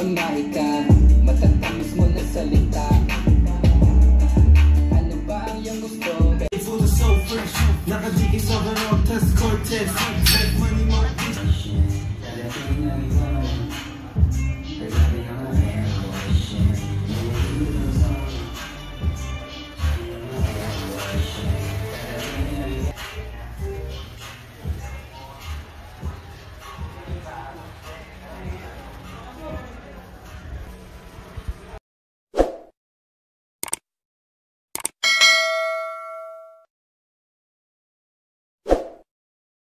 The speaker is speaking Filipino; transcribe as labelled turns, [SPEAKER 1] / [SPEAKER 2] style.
[SPEAKER 1] online ka Matatamis mo na salita Ano ba ang iyong gusto?
[SPEAKER 2] Full of soul, fresh Nakadikis ako ng test cortex Make money, money